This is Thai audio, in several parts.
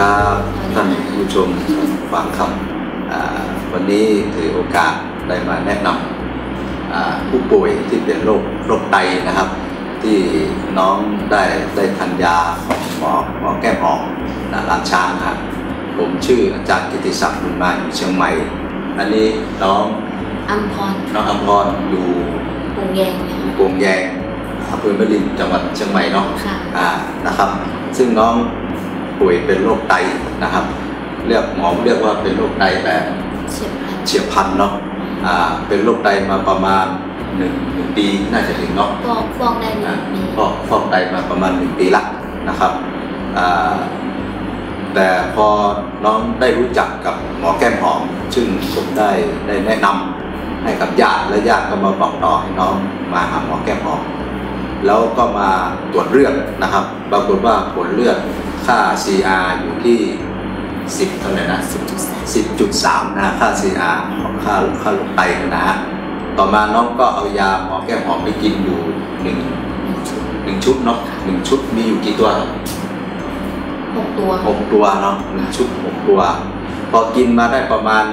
ครับท่านผู้ชมฟังครับวันนี้ถือโอกาสได้มาแนะนำผู้ป่วยที่เป็นโรคโรคไตนะครับ ที่น้องได้ได้ทันยาของหมอหมอแก้มออกนะลานช้างครับผมชื่ออาจารย์กิติศักดิ์บุญมาอยู่เชียงใหม่ อันนี้น้องอัมพรน้องอัมพรอยู่ปงแยงปงแยงอำเภอแม่ริมจังหวัดเชียงใหม่เนาะค่ะนะครับ ซึ่งน้อง ป่วยเป็นโรคไตนะครับ เรียกหมอเรียกว่าเป็นโรคไตแบบเฉียบพันเนาะอ่าเป็นโรคไตมาประมาณหนึ่งหนึ่งปีน่าจะถึงเนาะฟอกฟอกไตฟอกฟอกไตมาประมาณหนึ่งปีละนะครับอ่าแต่พอน้องได้รู้จักกับหมอแก้มหอม ซึ่งผมได้ได้แนะนำให้กับญาติและญาติก็มาบอกต่อให้น้องมาหาหมอแก้มหอมแล้วก็มาตรวจเลือดนะครับ ปรากฏว่าผลเลือด ค่า CR อยู่ที่ 10 เท่าไหร่นะ 10.3 นะค่า CR ของค่าค่าลงไตนะฮะต่อมาน้องก็เอายาหมอแก้มหอมไปกินอยู่หนึ่งหนึ่งชุดเนาะหนึ่งชุดมีอยู่กี่ตัวหกตัวหกตัวเนาะหนึ่งชุดหกตัว พอกินมาได้ประมาณ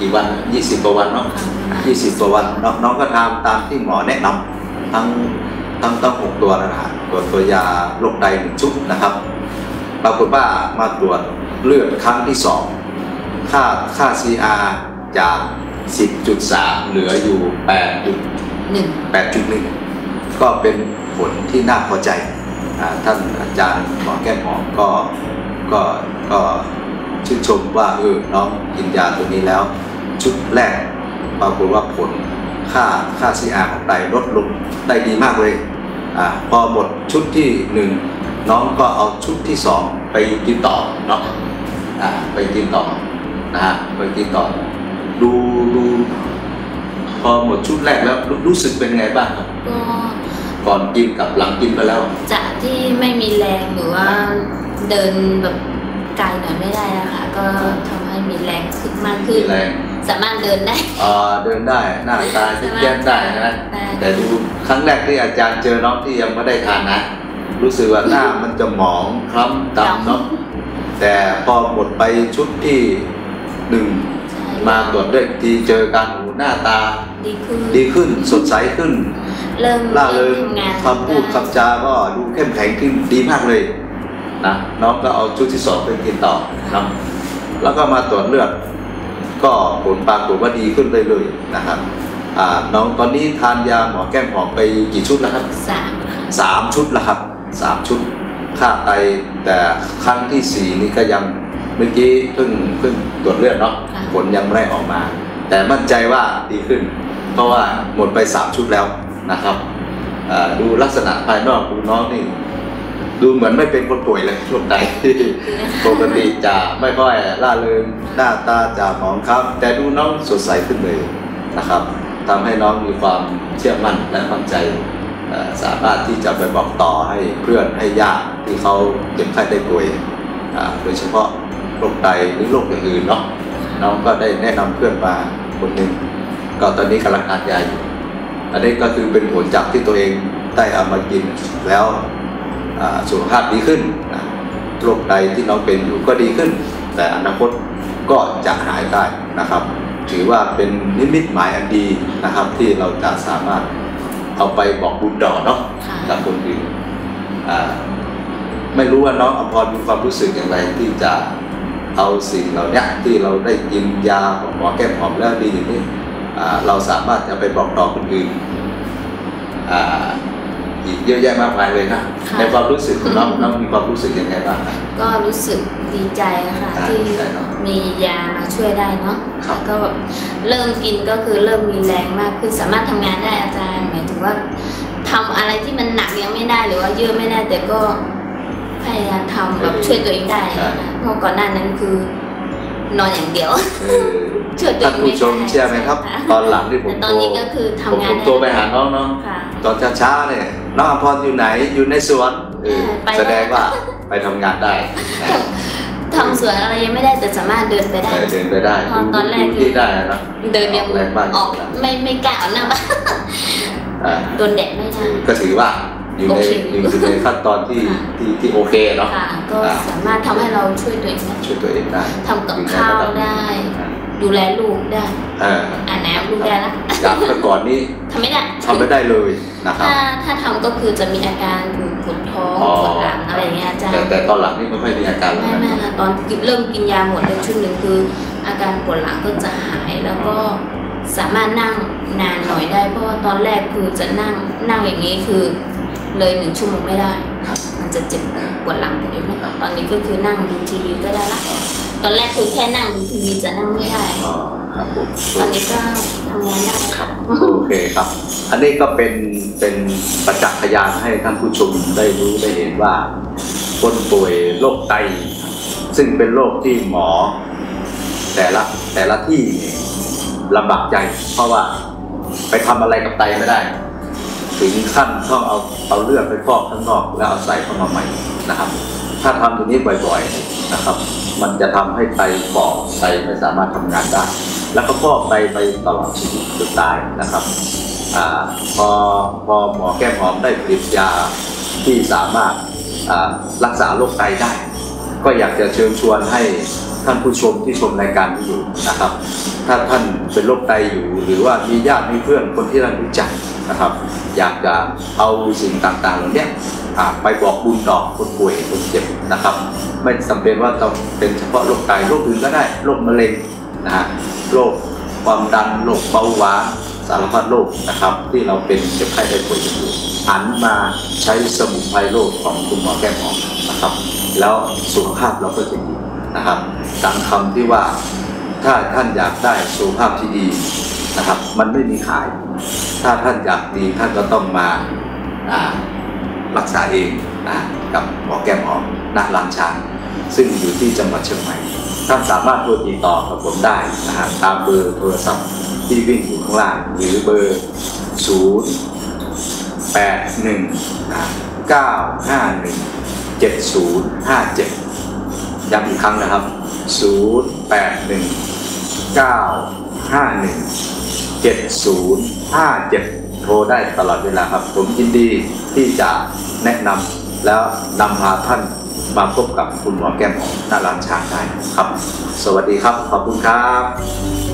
กี่วันยี่สิบกว่าวันเนาะยี่สิบกว่าวันน้องก็ทำตามที่หมอแนะนำทั้งทั้งตั้งหกตัวนะฮะตัวตัวยาโรคไตหนึ่งชุดนะครับ ปรากฏว่ามาตรวจเลือดครั้งที่สองค่าค่า CR จาก 10.3 เหลืออยู่8.1 8.1 ก็เป็นผลที่น่าพอใจ ท่านอาจารย์หมอแก้มหอมก็ก็ก็ชื่นชมว่าเออน้องกินยาตัวนี้แล้ว ชุดแรกปรากฏว่าผลค่าค่า CR ของไตลดลงได้ดีมากเลยอพอหมดชุดที่ห นึ่งน้องก็เอาชุดที่สองไปกินต่อเนาะไปกินต่อนะฮะไปกินต่อ ดูดูพอหมดชุดแรกแล้วรู้สึกเป็นไงบ้างครับก็ก่อนกินกับหลังกินไปแล้วจากที่ไม่มีแรงหรือว่าเดินแบบไกลหน่อยไม่ได้แล้วค่ะก็ทำให้มีแรงขึ้นมากขึ้นสามารถเดินได้อ่าเดินได้หน้าตายิ้มแย้มได้นะแต่ดูครั้งแรกที่อาจารย์เจอน้องที่ยังไม่ได้ทานนะ รู้สึกว่าหน้ามันจะหมองคล้ำดำเนาะแต่พอหมดไปชุดที่หนึ่งมาตรวจด้วยทีเจอกันหน้าตาดีขึ้นดีขึ้นสดใสขึ้นเริ่มล่าเริงคำพูดคำจาก็ดูเข้มแข็งขึ้นดีมากเลยนะน้องก็เอาชุดที่สองไปกินต่อนะแล้วก็มาตรวจเลือดก็ผลปรากฏว่าดีขึ้นเลยเลยนะครับน้องตอนนี้ทานยาหมอแก้มหอมไปกี่ชุดแล้วครับสามสามชุดแล้วครับ สามชุดค่าไตแต่ครั้งที่สี่นี่ก็ยังเมื่อกี้เพิ่งเพิ่งตรวจเลือดเนาะผลยังไม่ได้ออกมา แต่มั่นใจว่าดีขึ้น เพราะว่าหมดไปสามชุดแล้วนะครับดูลักษณะภายนอกดูน้องนี่ดูเหมือนไม่เป็นคนป่วยเลยช่วงไตปกติจะไม่ค่อยล่าเริงหน้าตาจะหมองครับ แต่ดูน้องสดใสขึ้นเลยนะครับทำให้น้องมีความเชื่อมั่นและมั่นใจ สามารถที่จะไปบอกต่อให้เพื่อนให้ญาติที่เขาเจ็บไข้ได้ป่วยโดยเฉพาะโรคไตหรือโรคอย่างอื่นเนาะน้องก็ได้แนะนำเพื่อนมาคนหนึ่งก็ตอนนี้กำลังทานยาอยู่อันนี้ก็คือเป็นผลจากที่ตัวเองได้เอามากินแล้วสุขภาพดีขึ้นโรคไตที่น้องเป็นอยู่ก็ดีขึ้น แต่อนาคตก็จะหายได้นะครับ ถือว่าเป็นนิมิตหมายอันดีนะครับที่เราจะสามารถ เอาไปบอกบุญดอเนาะกับคนอื่นไม่รู้ว่าน้องอภรมีความรู้สึกอย่างไรที่จะเอาสิ่งเหล่านี้ที่เราได้กินยาของหมอแก้มหอมแล้วดีอย่างนี้เราสามารถจะไปบอกต่อคนอื่นอีกเยอะแยะมากมายเลยนะในความรู้สึกของน้องน้องมีความรู้สึกยังไงบ้างก็รู้สึกดีใจค่ะที่มียามาช่วยได้เนาะก็เริ่มกินก็คือเริ่มมีแรงมากคือสามารถทำงานได้อาจารย์หมายถึง ว่าทำอะไรที่มันหนักยังไม่ได้หรือว่าเยอะไม่ได้ แต่ก็พยายามทำแบบช่วยตัวเองได้เพราะก่อนหน้านั้นคือนอนอย่างเดียวช่วยตัวเองไม่ได้เชื่อไหมครับ ตอนหลังที่ผมตอนนี้ก็คือทำงานผมตัวไปหาน้องเนาะตอนเช้าๆเนี่ยน้องอภรอยู่ไหนอยู่ในสวนแสดงว่าไปทำงานได้ทำสวนอะไรยังไม่ได้แต่สามารถเดินไปได้เดินไปได้ตอนแรกที่ได้นะเดินยังออกไม่ไม่กล้าเอาหน้าบ้าน โดนแดดไม่ได้ก็ถือว่าอยู่โอในเคอยู่ในขั้นตอนที่ค่ะที่ที่โอเคเนาะค่ะก็สามารถทำให้เราช่วยตัวเองได้ช่วยตัวเองได้ทำกับข้าวได้ ดูแลลูกได้เอออ่านน้ำลูกได้ละจากเมื่อก่อนนี้ทำไม่ได้ทำไม่ได้เลยนะครับถ้าถ้าทำก็คือจะมีอาการปวดท้องอ๋อปวดหลังอะไรเงี้ยอาจารแต่ย์แต่ตอนหลังนี่ไม่ค่อยมีอาการแล้วไม่นะไม่ค่ะตอนกินเริ่มกินยาหมดเลยชุดหนึ่งคือ อาการปวดหลังก็จะหายแล้วก็ สามารถนั่งนานหน่อยได้ เพราะว่าตอนแรกคือจะนั่งนั่งอย่างนี้คือ เลยหนึ่งชั่วโมงไม่ได้ครับมันจะเจ็บปวดหลังอยู่นะคะตอนนี้ก็คือนั่งดูทีวีก็ได้ละตอนแรกคือแค่นั่งดูทีวีจะนั่งไม่ได้อ๋อครับผมตอนนี้ก็ทำงานได้ครับโอเคครับ อันนี้ก็เป็นเป็นประจักษ์พยานให้ท่านผู้ชมได้รู้ได้เห็นว่า คนป่วยโรคไต ซึ่งเป็นโรคที่หมอ แต่ละแต่ละที่เนี่ย ลำบากใจ เพราะว่าไปทำอะไรกับไตไม่ได้ ถึงขั้นต้องเอาเอาเลือดไปฟอกข้างนอก แล้วเอาใส่เข้ามาใหม่นะครับ ถ้าทำตรงนี้บ่อยๆนะครับ มันจะทำให้ไตบอดไตไม่สามารถทำงานได้ แล้วก็ฟอกไตไปตลอดชีวิตจนตายนะครับอพอพอหมอแก้มหอมได้ผลิตยาที่สามารถรักษาโรคไตได้ ก็อยากจะเชิญชวนให้ ท่านผู้ชมที่ชมรายการนี้อยู่นะครับ ถ้าท่านเป็นโรคไตอยู่ หรือว่ามีญาติมีเพื่อนคนที่ท่านรู้จักนะครับ อยากจะเอาสิ่งต่างๆเหล่านี้ไปบอกบุญต่อคนป่วยคนเจ็บนะครับ ไม่จำเป็นว่าต้องเป็นเฉพาะโรคไตโรคอื่นก็ได้โรคมะเร็งนะฮะโรคความดันโรคเบาหวานสารพัดโรคนะครับ ที่เราเป็นเจ็บไข้ได้ป่วยอยู่หันมาใช้สมุนไพรโรคของคุณหมอแก้มหอมนะครับ แล้วสุขภาพเราก็จะดีนะครับ ตามคำที่ว่าถ้าท่านอยากได้สุขภาพที่ดีนะครับ มันไม่มีขาย ถ้าท่านอยากดีท่านก็ต้องมารักษาเองนะกับหมอแก้มหอมณลานช้างซึ่งอยู่ที่จังหวัดเชียงใหม่ ท่านสามารถโทรติดต่อกับผมได้นะฮะตามเบอร์โทรศัพท์ที่วิ่งอยู่ข้างล่าง หรือเบอร์ 0 8 1 9 5 1 7 0 5 7 ย้ำอีกครั้งนะครับ 0 8 1 9 5 1 7057 โทรได้ตลอดเวลาครับ ผมยินดีที่จะแนะนำแล้วนำพาท่านมาพบกับคุณหมอแก้มของหน้าร้านช้างได้ครับ สวัสดีครับ ขอบคุณครับ